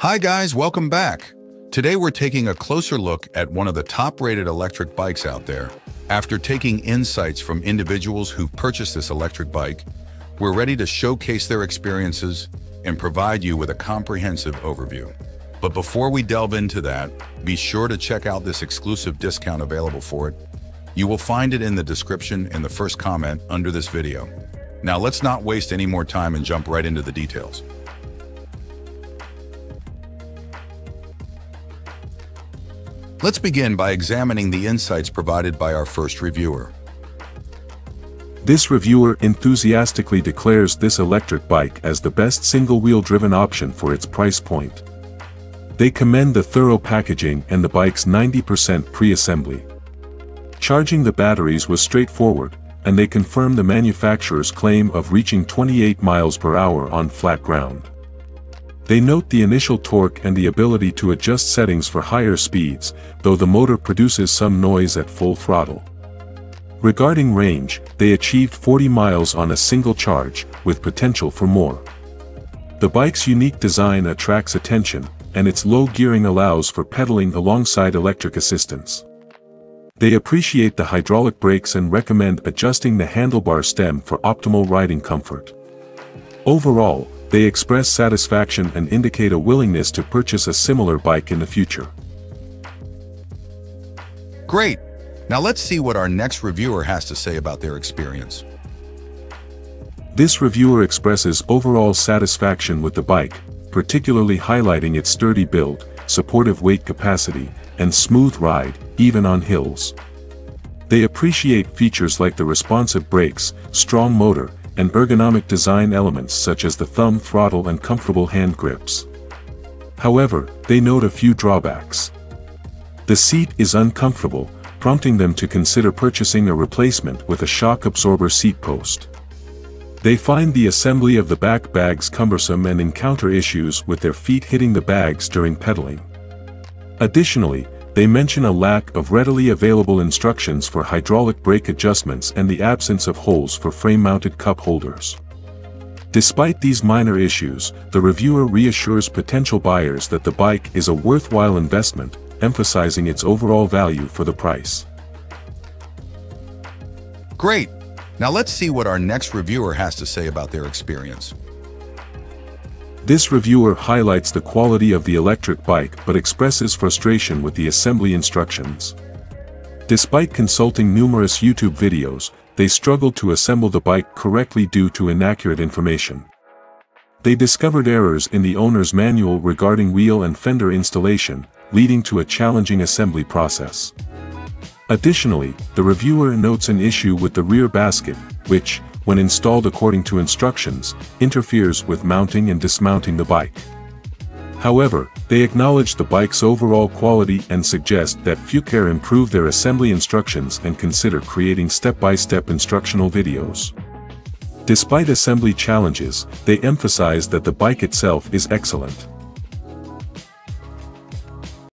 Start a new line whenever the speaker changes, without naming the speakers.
Hi guys, welcome back. Today we're taking a closer look at one of the top-rated electric bikes out there. After taking insights from individuals who've purchased this electric bike, we're ready to showcase their experiences and provide you with a comprehensive overview. But before we delve into that, be sure to check out this exclusive discount available for it. You will find it in the description in the first comment under this video. Now let's not waste any more time and jump right into the details. Let's begin by examining the insights provided by our first reviewer.
This reviewer enthusiastically declares this electric bike as the best single-wheel driven option for its price point. They commend the thorough packaging and the bike's 90% pre-assembly. Charging the batteries was straightforward, and they confirm the manufacturer's claim of reaching 28 miles per hour on flat ground. They note the initial torque and the ability to adjust settings for higher speeds, though the motor produces some noise at full throttle. Regarding range, they achieved 40 miles on a single charge, with potential for more. The bike's unique design attracts attention, and its low gearing allows for pedaling alongside electric assistance. They appreciate the hydraulic brakes and recommend adjusting the handlebar stem for optimal riding comfort. Overall, they express satisfaction and indicate a willingness to purchase a similar bike in the future.
Great! Now let's see what our next reviewer has to say about their experience.
This reviewer expresses overall satisfaction with the bike, particularly highlighting its sturdy build, supportive weight capacity, and smooth ride, even on hills. They appreciate features like the responsive brakes, strong motor, and ergonomic design elements such as the thumb throttle and comfortable hand grips. However, they note a few drawbacks. The seat is uncomfortable, prompting them to consider purchasing a replacement with a shock absorber seat post. They find the assembly of the back bags cumbersome and encounter issues with their feet hitting the bags during pedaling. Additionally, they mention a lack of readily available instructions for hydraulic brake adjustments and the absence of holes for frame-mounted cup holders. Despite these minor issues, the reviewer reassures potential buyers that the bike is a worthwhile investment, emphasizing its overall value for the price.
Great! Now let's see what our next reviewer has to say about their experience.
This reviewer highlights the quality of the electric bike but expresses frustration with the assembly instructions. Despite consulting numerous YouTube videos, they struggled to assemble the bike correctly due to inaccurate information. They discovered errors in the owner's manual regarding wheel and fender installation, leading to a challenging assembly process. Additionally, the reviewer notes an issue with the rear basket, which, when installed according to instructions, interferes with mounting and dismounting the bike. However, they acknowledge the bike's overall quality and suggest that Fucare improve their assembly instructions and consider creating step-by-step -step instructional videos. Despite assembly challenges, they emphasize that the bike itself is excellent.